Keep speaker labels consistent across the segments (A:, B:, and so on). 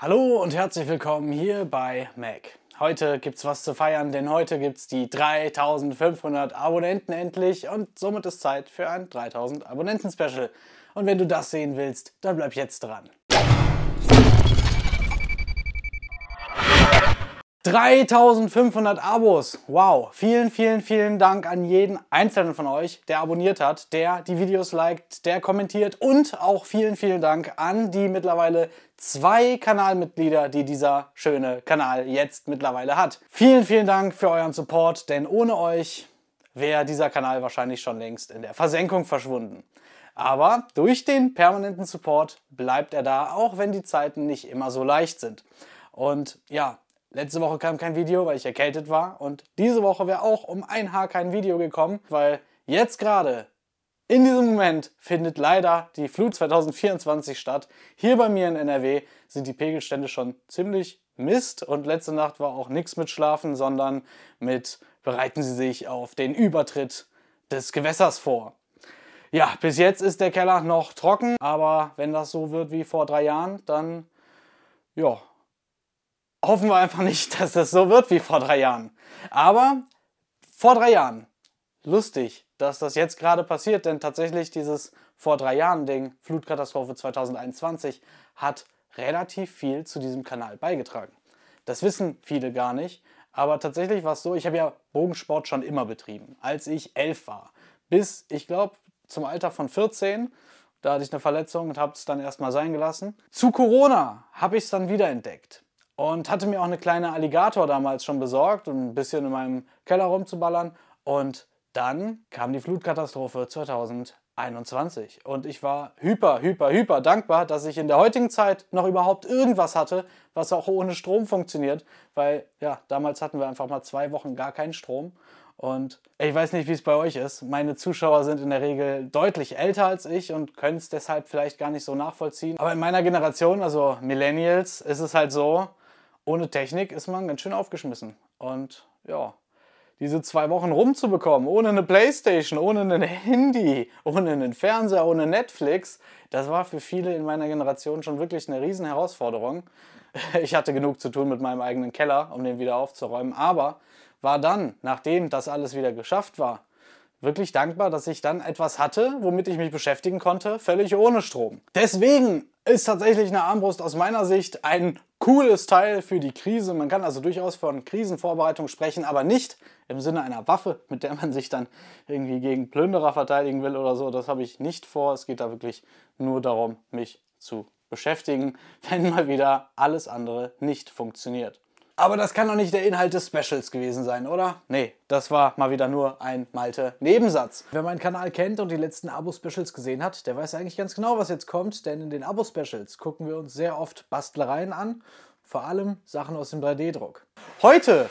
A: Hallo und herzlich willkommen hier bei Mac. Heute gibt's was zu feiern, denn heute gibt's die 3500 Abonnenten endlich und somit ist Zeit für ein 3000 Abonnenten Special. Und wenn du das sehen willst, dann bleib jetzt dran. 3500 Abos. Wow. Vielen, vielen, vielen Dank an jeden einzelnen von euch, der abonniert hat, der die Videos liked, der kommentiert und auch vielen, vielen Dank an die mittlerweile zwei Kanalmitglieder, die dieser schöne Kanal jetzt mittlerweile hat. Vielen, vielen Dank für euren Support, denn ohne euch wäre dieser Kanal wahrscheinlich schon längst in der Versenkung verschwunden. Aber durch den permanenten Support bleibt er da, auch wenn die Zeiten nicht immer so leicht sind. Und ja, Letzte Woche kam kein Video, weil ich erkältet war. Und diese Woche wäre auch um ein Haar kein Video gekommen, weil jetzt gerade, in diesem Moment, findet leider die Flut 2024 statt. Hier bei mir in NRW sind die Pegelstände schon ziemlich Mist. Und letzte Nacht war auch nichts mit Schlafen, sondern mit bereiten Sie sich auf den Übertritt des Gewässers vor. Ja, bis jetzt ist der Keller noch trocken, aber wenn das so wird wie vor drei Jahren, dann ja, hoffen wir einfach nicht, dass das so wird wie vor drei Jahren. Aber vor drei Jahren, lustig, dass das jetzt gerade passiert, denn tatsächlich dieses vor drei Jahren Ding, Flutkatastrophe 2021, hat relativ viel zu diesem Kanal beigetragen. Das wissen viele gar nicht, aber tatsächlich war es so, ich habe ja Bogensport schon immer betrieben, als ich elf war. Bis, ich glaube, zum Alter von 14, da hatte ich eine Verletzung und habe es dann erstmal sein gelassen. Zu Corona habe ich es dann wieder entdeckt und hatte mir auch eine kleine Alligator damals schon besorgt, um ein bisschen in meinem Keller rumzuballern. Und dann kam die Flutkatastrophe 2021 und ich war hyper, hyper, hyper dankbar, dass ich in der heutigen Zeit noch überhaupt irgendwas hatte, was auch ohne Strom funktioniert, weil ja, damals hatten wir einfach mal zwei Wochen gar keinen Strom und ich weiß nicht, wie es bei euch ist. Meine Zuschauer sind in der Regel deutlich älter als ich und können es deshalb vielleicht gar nicht so nachvollziehen. Aber in meiner Generation, also Millennials, ist es halt so, ohne Technik ist man ganz schön aufgeschmissen. Und ja, diese zwei Wochen rumzubekommen, ohne eine Playstation, ohne ein Handy, ohne einen Fernseher, ohne Netflix, das war für viele in meiner Generation schon wirklich eine riesen Herausforderung. Ich hatte genug zu tun mit meinem eigenen Keller, um den wieder aufzuräumen, aber war dann, nachdem das alles wieder geschafft war, wirklich dankbar, dass ich dann etwas hatte, womit ich mich beschäftigen konnte, völlig ohne Strom. Deswegen ist tatsächlich eine Armbrust aus meiner Sicht ein cooles Teil für die Krise. Man kann also durchaus von Krisenvorbereitung sprechen, aber nicht im Sinne einer Waffe, mit der man sich dann irgendwie gegen Plünderer verteidigen will oder so. Das habe ich nicht vor. Es geht da wirklich nur darum, mich zu beschäftigen, wenn mal wieder alles andere nicht funktioniert. Aber das kann doch nicht der Inhalt des Specials gewesen sein, oder? Nee, das war mal wieder nur ein Malte-Nebensatz. Wer meinen Kanal kennt und die letzten Abo-Specials gesehen hat, der weiß eigentlich ganz genau, was jetzt kommt, denn in den Abo-Specials gucken wir uns sehr oft Bastlereien an, vor allem Sachen aus dem 3D-Druck. Heute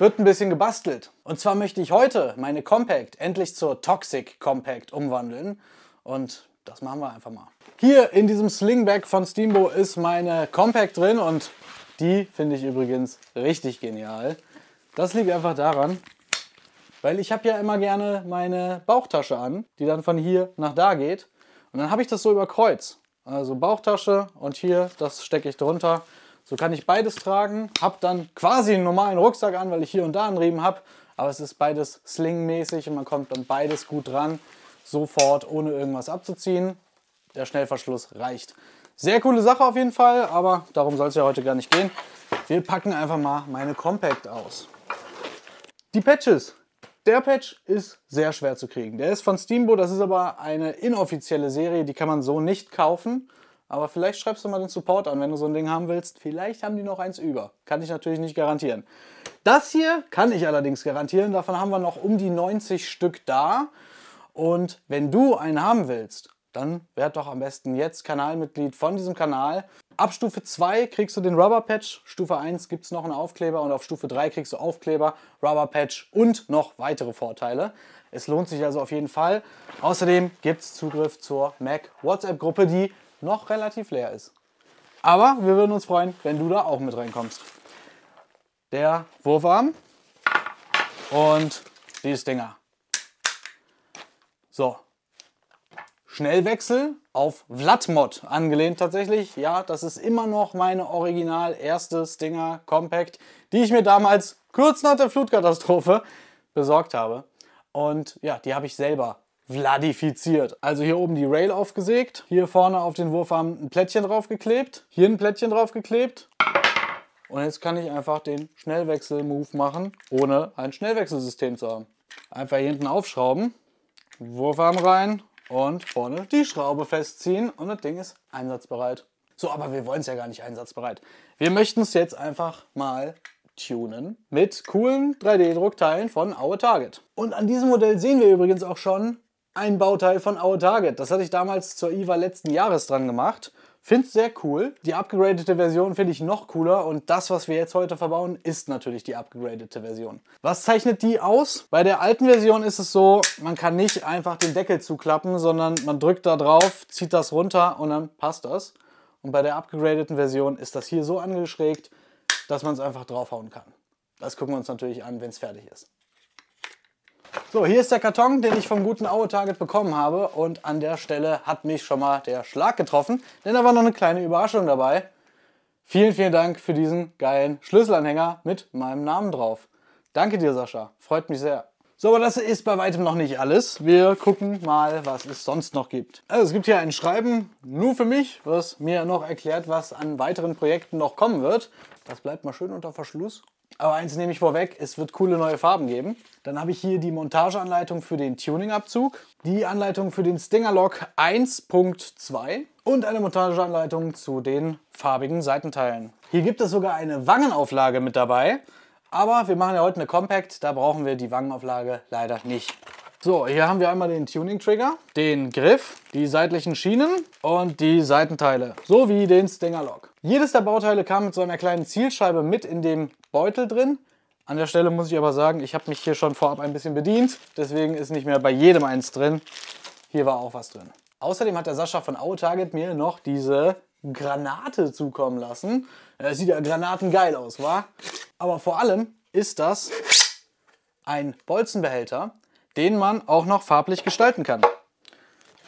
A: wird ein bisschen gebastelt. Und zwar möchte ich heute meine Compact endlich zur Toxic Compact umwandeln. Und das machen wir einfach mal. Hier in diesem Slingback von Steambo ist meine Compact drin und die finde ich übrigens richtig genial. Das liegt einfach daran, weil ich habe ja immer gerne meine Bauchtasche an, die dann von hier nach da geht. Und dann habe ich das so über Kreuz. Also Bauchtasche und hier, das stecke ich drunter. So kann ich beides tragen. Habe dann quasi einen normalen Rucksack an, weil ich hier und da einen Riemen habe. Aber es ist beides slingmäßig und man kommt dann beides gut dran. Sofort, ohne irgendwas abzuziehen. Der Schnellverschluss reicht. Sehr coole Sache auf jeden Fall, aber darum soll es ja heute gar nicht gehen. Wir packen einfach mal meine Compact aus. Die Patches. Der Patch ist sehr schwer zu kriegen. Der ist von Steamboat, das ist aber eine inoffizielle Serie, die kann man so nicht kaufen. Aber vielleicht schreibst du mal den Support an, wenn du so ein Ding haben willst. Vielleicht haben die noch eins über. Kann ich natürlich nicht garantieren. Das hier kann ich allerdings garantieren. Davon haben wir noch um die 90 Stück da. Und wenn du einen haben willst dann werd doch am besten jetzt Kanalmitglied von diesem Kanal. Ab Stufe 2 kriegst du den Rubber Patch, Stufe 1 gibt es noch einen Aufkleber und auf Stufe 3 kriegst du Aufkleber, Rubber Patch und noch weitere Vorteile. Es lohnt sich also auf jeden Fall. Außerdem gibt es Zugriff zur Mac WhatsApp-Gruppe, die noch relativ leer ist. Aber wir würden uns freuen, wenn du da auch mit reinkommst. Der Wurfarm und dieses Dinger. So, Schnellwechsel auf Vladmod angelehnt tatsächlich. Ja, das ist immer noch meine original erste Stinger Compact, die ich mir damals kurz nach der Flutkatastrophe besorgt habe. Und ja, die habe ich selber vladifiziert. Also hier oben die Rail aufgesägt, hier vorne auf den Wurfarm ein Plättchen draufgeklebt, hier ein Plättchen draufgeklebt. Und jetzt kann ich einfach den Schnellwechsel-Move machen, ohne ein Schnellwechselsystem zu haben. Einfach hier hinten aufschrauben, Wurfarm rein und vorne die Schraube festziehen und das Ding ist einsatzbereit. So, aber wir wollen es ja gar nicht einsatzbereit. Wir möchten es jetzt einfach mal tunen mit coolen 3D-Druckteilen von Our Target. Und an diesem Modell sehen wir übrigens auch schon ein Bauteil von Our Target. Das hatte ich damals zur IWA letzten Jahres dran gemacht. Finde es sehr cool. Die upgradete Version finde ich noch cooler und das, was wir jetzt heute verbauen, ist natürlich die upgradete Version. Was zeichnet die aus? Bei der alten Version ist es so, man kann nicht einfach den Deckel zuklappen, sondern man drückt da drauf, zieht das runter und dann passt das. Und bei der upgradeten Version ist das hier so angeschrägt, dass man es einfach draufhauen kann. Das gucken wir uns natürlich an, wenn es fertig ist. So, hier ist der Karton, den ich vom guten Aue Target bekommen habe. Und an der Stelle hat mich schon mal der Schlag getroffen, denn da war noch eine kleine Überraschung dabei. Vielen, vielen Dank für diesen geilen Schlüsselanhänger mit meinem Namen drauf. Danke dir, Sascha. Freut mich sehr. So, aber das ist bei weitem noch nicht alles. Wir gucken mal, was es sonst noch gibt. Also es gibt hier ein Schreiben nur für mich, was mir noch erklärt, was an weiteren Projekten noch kommen wird. Das bleibt mal schön unter Verschluss. Aber eins nehme ich vorweg, es wird coole neue Farben geben. Dann habe ich hier die Montageanleitung für den Tuningabzug, die Anleitung für den Stinger Lock 1.2 und eine Montageanleitung zu den farbigen Seitenteilen. Hier gibt es sogar eine Wangenauflage mit dabei, aber wir machen ja heute eine Compact, da brauchen wir die Wangenauflage leider nicht. So, hier haben wir einmal den Tuning-Trigger, den Griff, die seitlichen Schienen und die Seitenteile, sowie den Stinger Lock. Jedes der Bauteile kam mit so einer kleinen Zielscheibe mit in dem Beutel drin. An der Stelle muss ich aber sagen, ich habe mich hier schon vorab ein bisschen bedient. Deswegen ist nicht mehr bei jedem eins drin. Hier war auch was drin. Außerdem hat der Sascha von Our Target mir noch diese Granate zukommen lassen. Das sieht ja granatengeil aus, wa? Aber vor allem ist das ein Bolzenbehälter, den man auch noch farblich gestalten kann.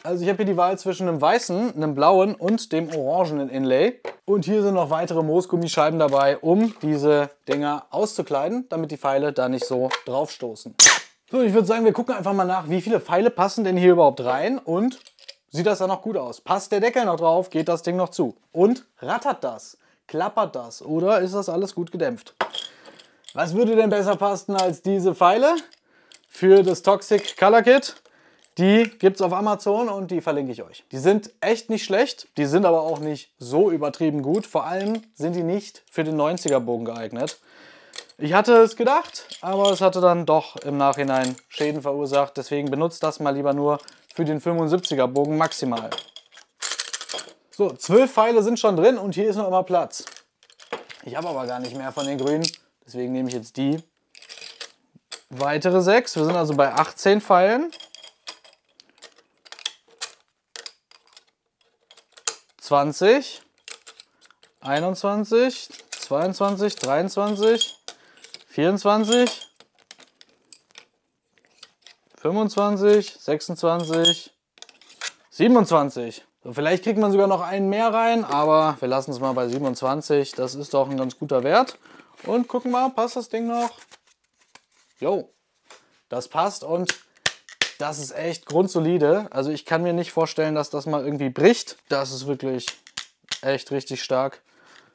A: Also ich habe hier die Wahl zwischen einem weißen, einem blauen und dem orangenen Inlay. Und hier sind noch weitere Moosgummischeiben dabei, um diese Dinger auszukleiden, damit die Pfeile da nicht so draufstoßen. So, ich würde sagen, wir gucken einfach mal nach, wie viele Pfeile passen denn hier überhaupt rein und sieht das da noch gut aus? Passt der Deckel noch drauf? Geht das Ding noch zu? Und rattert das? Klappert das? Oder ist das alles gut gedämpft? Was würde denn besser passen als diese Pfeile? Für das Toxic Color Kit. Die gibt es auf Amazon und die verlinke ich euch. Die sind echt nicht schlecht, die sind aber auch nicht so übertrieben gut. Vor allem sind die nicht für den 90er Bogen geeignet. Ich hatte es gedacht, aber es hatte dann doch im Nachhinein Schäden verursacht. Deswegen benutzt das mal lieber nur für den 75er Bogen maximal. So, zwölf Pfeile sind schon drin und hier ist noch immer Platz. Ich habe aber gar nicht mehr von den grünen, deswegen nehme ich jetzt die. Weitere 6. Wir sind also bei 18 Pfeilen. 20, 21, 22, 23, 24, 25, 26, 27. So, vielleicht kriegt man sogar noch einen mehr rein, aber wir lassen es mal bei 27. Das ist doch ein ganz guter Wert. Und gucken mal, passt das Ding noch? Jo, das passt und das ist echt grundsolide. Also ich kann mir nicht vorstellen, dass das mal irgendwie bricht. Das ist wirklich echt richtig stark.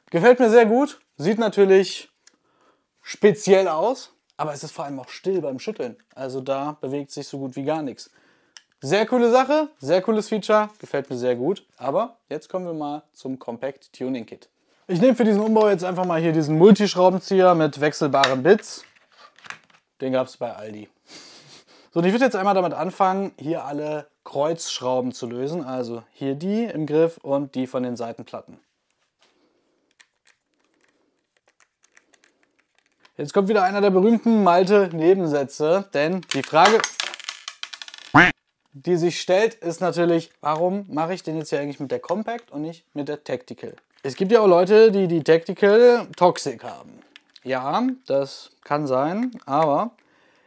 A: Gefällt mir sehr gut. Sieht natürlich speziell aus, aber es ist vor allem auch still beim Schütteln. Also da bewegt sich so gut wie gar nichts. Sehr coole Sache, sehr cooles Feature, gefällt mir sehr gut. Aber jetzt kommen wir mal zum Compact Tuning Kit. Ich nehme für diesen Umbau jetzt einfach mal hier diesen Multischraubenzieher mit wechselbaren Bits. Den gab es bei Aldi. So, und ich würde jetzt einmal damit anfangen, hier alle Kreuzschrauben zu lösen. Also hier die im Griff und die von den Seitenplatten. Jetzt kommt wieder einer der berühmten Malte-Nebensätze, denn die Frage, die sich stellt, ist natürlich, warum mache ich den jetzt hier eigentlich mit der Compact und nicht mit der Tactical? Es gibt ja auch Leute, die die Tactical Toxic haben. Ja, das kann sein, aber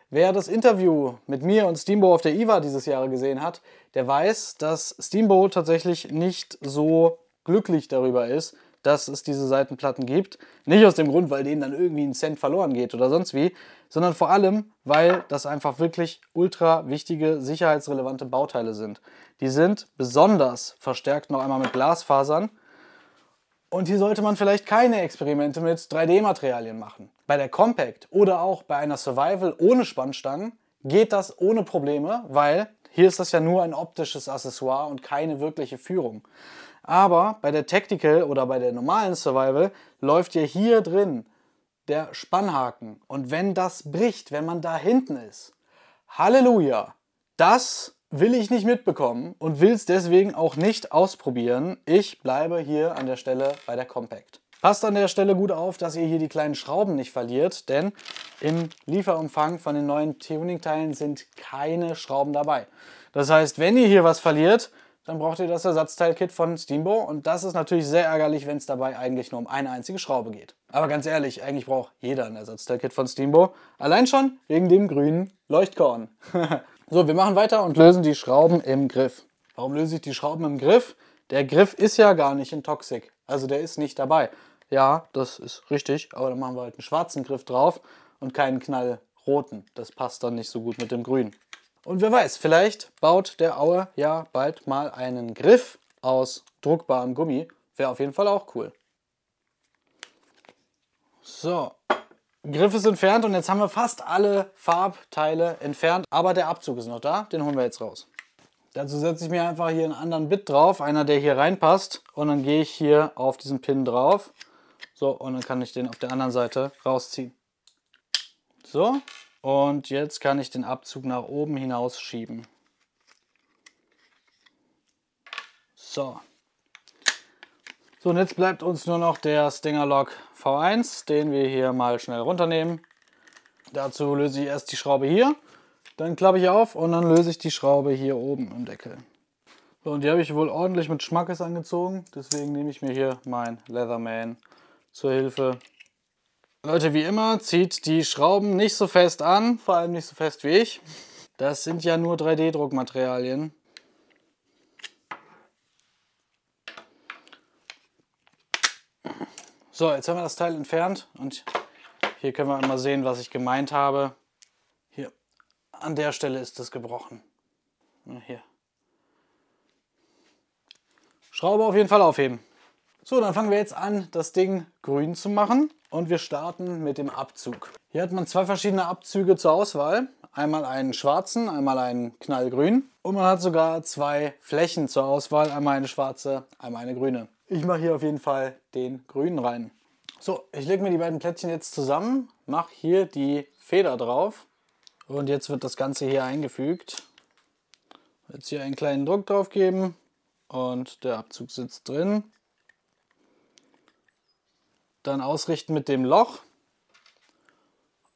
A: Wer das Interview mit mir und Steambo auf der IWA dieses Jahr gesehen hat, der weiß, dass Steambo tatsächlich nicht so glücklich darüber ist, dass es diese Seitenplatten gibt. Nicht aus dem Grund, weil denen dann irgendwie ein Cent verloren geht oder sonst wie, sondern vor allem, weil das einfach wirklich ultra wichtige, sicherheitsrelevante Bauteile sind. Die sind besonders verstärkt noch einmal mit Glasfasern. Und hier sollte man vielleicht keine Experimente mit 3D-Materialien machen. Bei der Compact oder auch bei einer Survival ohne Spannstangen geht das ohne Probleme, weil hier ist das ja nur ein optisches Accessoire und keine wirkliche Führung. Aber bei der Tactical oder bei der normalen Survival läuft ja hier drin der Spannhaken. Und wenn das bricht, wenn man da hinten ist, Halleluja, das will ich nicht mitbekommen und will es deswegen auch nicht ausprobieren. Ich bleibe hier an der Stelle bei der Compact. Passt an der Stelle gut auf, dass ihr hier die kleinen Schrauben nicht verliert, denn im Lieferumfang von den neuen Tuning-Teilen sind keine Schrauben dabei. Das heißt, wenn ihr hier was verliert, dann braucht ihr das Ersatzteilkit von Steambo und das ist natürlich sehr ärgerlich, wenn es dabei eigentlich nur um eine einzige Schraube geht. Aber ganz ehrlich, eigentlich braucht jeder ein Ersatzteilkit von Steambo. Allein schon wegen dem grünen Leuchtkorn. so, wir machen weiter und lösen die Schrauben im Griff. Warum löse ich die Schrauben im Griff? Der Griff ist ja gar nicht in Toxic, also der ist nicht dabei. Ja, das ist richtig, aber dann machen wir halt einen schwarzen Griff drauf und keinen knallroten. Das passt dann nicht so gut mit dem grünen. Und wer weiß, vielleicht baut der Aue ja bald mal einen Griff aus druckbarem Gummi. Wäre auf jeden Fall auch cool. So, Griff ist entfernt und jetzt haben wir fast alle Farbteile entfernt. Aber der Abzug ist noch da, den holen wir jetzt raus. Dazu setze ich mir einfach hier einen anderen Bit drauf, einer der hier reinpasst. Und dann gehe ich hier auf diesen Pin drauf. So, und dann kann ich den auf der anderen Seite rausziehen. So, und jetzt kann ich den Abzug nach oben hinausschieben. So. So, und jetzt bleibt uns nur noch der Stinger Lock V1, den wir hier mal schnell runternehmen. Dazu löse ich erst die Schraube hier, dann klappe ich auf und dann löse ich die Schraube hier oben im Deckel. So, und die habe ich wohl ordentlich mit Schmackes angezogen, deswegen nehme ich mir hier mein Leatherman zur Hilfe. Leute, wie immer, zieht die Schrauben nicht so fest an, vor allem nicht so fest wie ich. Das sind ja nur 3D-Druckmaterialien. So, jetzt haben wir das Teil entfernt und hier können wir einmal sehen, was ich gemeint habe. Hier, an der Stelle ist es gebrochen. Hier. Schraube auf jeden Fall aufheben. So, dann fangen wir jetzt an, das Ding grün zu machen und wir starten mit dem Abzug. Hier hat man zwei verschiedene Abzüge zur Auswahl. Einmal einen schwarzen, einmal einen knallgrün. Und man hat sogar zwei Flächen zur Auswahl. Einmal eine schwarze, einmal eine grüne. Ich mache hier auf jeden Fall den grünen rein. So, ich lege mir die beiden Plättchen jetzt zusammen, mache hier die Feder drauf. Und jetzt wird das Ganze hier eingefügt. Jetzt hier einen kleinen Druck drauf geben und der Abzug sitzt drin. Dann ausrichten mit dem Loch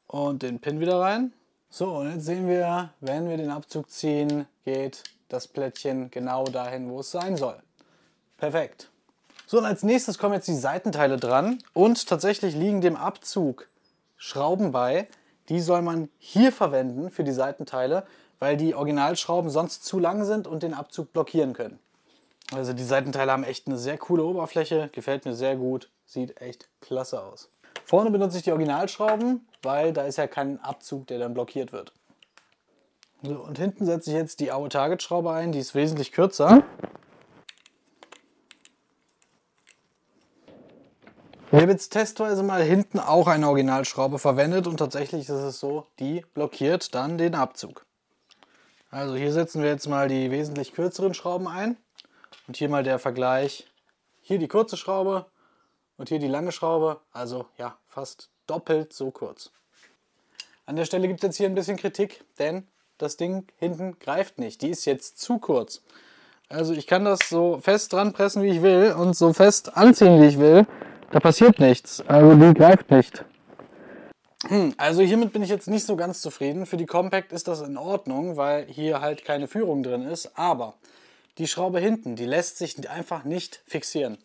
A: und den Pin wieder rein. So, und jetzt sehen wir, wenn wir den Abzug ziehen, geht das Plättchen genau dahin, wo es sein soll. Perfekt. So, und als nächstes kommen jetzt die Seitenteile dran und tatsächlich liegen dem Abzug Schrauben bei. Die soll man hier verwenden für die Seitenteile, weil die Originalschrauben sonst zu lang sind und den Abzug blockieren können. Also die Seitenteile haben echt eine sehr coole Oberfläche, gefällt mir sehr gut, sieht echt klasse aus. Vorne benutze ich die Originalschrauben, weil da ist ja kein Abzug, der dann blockiert wird. So, und hinten setze ich jetzt die Aue Target Schraube ein, die ist wesentlich kürzer. Ich habe jetzt testweise mal hinten auch eine Originalschraube verwendet und tatsächlich ist es so, die blockiert dann den Abzug. Also hier setzen wir jetzt mal die wesentlich kürzeren Schrauben ein. Und hier mal der Vergleich. Hier die kurze Schraube und hier die lange Schraube. Also ja, fast doppelt so kurz. An der Stelle gibt es jetzt hier ein bisschen Kritik, denn das Ding hinten greift nicht. Die ist jetzt zu kurz. Also ich kann das so fest dran pressen, wie ich will und so fest anziehen, wie ich will. Da passiert nichts. Also die greift nicht. Hm, also hiermit bin ich jetzt nicht so ganz zufrieden. Für die Compact ist das in Ordnung, weil hier halt keine Führung drin ist. Aber die Schraube hinten, die lässt sich einfach nicht fixieren.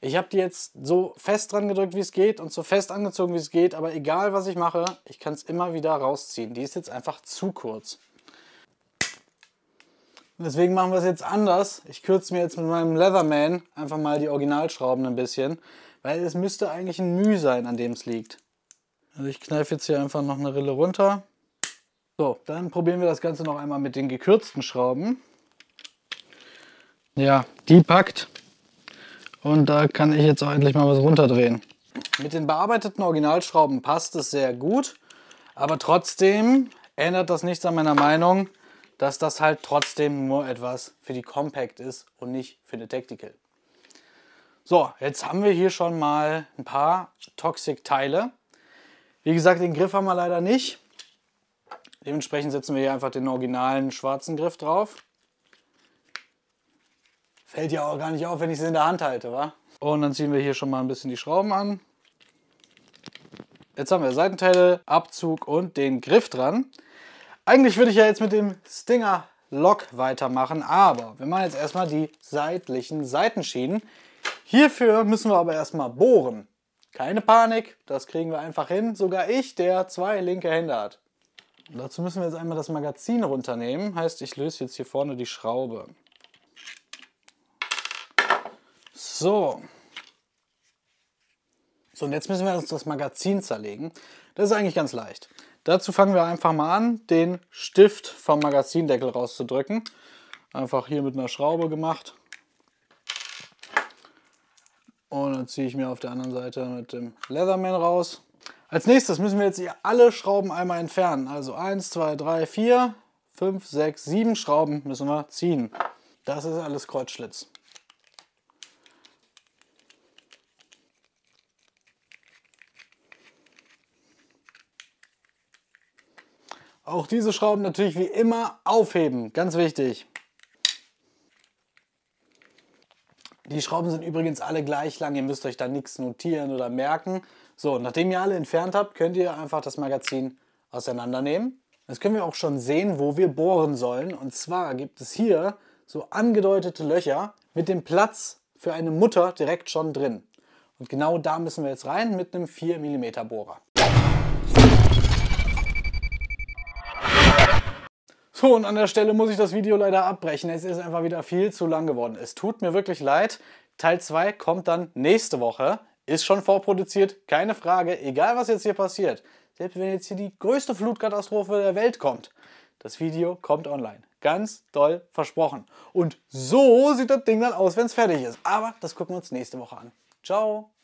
A: Ich habe die jetzt so fest dran gedrückt, wie es geht und so fest angezogen, wie es geht, aber egal was ich mache, ich kann es immer wieder rausziehen. Die ist jetzt einfach zu kurz. Und deswegen machen wir es jetzt anders. Ich kürze mir jetzt mit meinem Leatherman einfach mal die Originalschrauben ein bisschen, weil es müsste eigentlich ein Mühe sein, an dem es liegt. Also ich kneife jetzt hier einfach noch eine Rille runter. So, dann probieren wir das Ganze noch einmal mit den gekürzten Schrauben. Ja, die packt. Und da kann ich jetzt auch endlich mal was runterdrehen. Mit den bearbeiteten Originalschrauben passt es sehr gut, aber trotzdem ändert das nichts an meiner Meinung, dass das halt trotzdem nur etwas für die Compact ist und nicht für eine Tactical. So, jetzt haben wir hier schon mal ein paar Toxic-Teile. Wie gesagt, den Griff haben wir leider nicht. Dementsprechend setzen wir hier einfach den originalen schwarzen Griff drauf. Fällt ja auch gar nicht auf, wenn ich sie in der Hand halte, wa? Und dann ziehen wir hier schon mal ein bisschen die Schrauben an. Jetzt haben wir Seitenteile, Abzug und den Griff dran. Eigentlich würde ich ja jetzt mit dem Stinger Lock weitermachen, aber wir machen jetzt erstmal die seitlichen Seitenschienen. Hierfür müssen wir aber erstmal bohren. Keine Panik, das kriegen wir einfach hin. Sogar ich, der zwei linke Hände hat. Und dazu müssen wir jetzt einmal das Magazin runternehmen. Heißt, ich löse jetzt hier vorne die Schraube. So. So, und jetzt müssen wir uns das Magazin zerlegen. Das ist eigentlich ganz leicht. Dazu fangen wir einfach mal an, den Stift vom Magazindeckel rauszudrücken. Einfach hier mit einer Schraube gemacht. Und dann ziehe ich mir auf der anderen Seite mit dem Leatherman raus. Als nächstes müssen wir jetzt hier alle Schrauben einmal entfernen. Also 1, 2, 3, 4, 5, 6, 7 Schrauben müssen wir ziehen. Das ist alles Kreuzschlitz. Auch diese Schrauben natürlich wie immer aufheben, ganz wichtig. Die Schrauben sind übrigens alle gleich lang, ihr müsst euch da nichts notieren oder merken. So, nachdem ihr alle entfernt habt, könnt ihr einfach das Magazin auseinandernehmen. Jetzt können wir auch schon sehen, wo wir bohren sollen. Und zwar gibt es hier so angedeutete Löcher mit dem Platz für eine Mutter direkt schon drin. Und genau da müssen wir jetzt rein mit einem 4 mm Bohrer. So, und an der Stelle muss ich das Video leider abbrechen. Es ist einfach wieder viel zu lang geworden. Es tut mir wirklich leid. Teil 2 kommt dann nächste Woche. Ist schon vorproduziert, keine Frage. Egal, was jetzt hier passiert. Selbst wenn jetzt hier die größte Flutkatastrophe der Welt kommt. Das Video kommt online. Ganz doll versprochen. Und so sieht das Ding dann aus, wenn es fertig ist. Aber das gucken wir uns nächste Woche an. Ciao!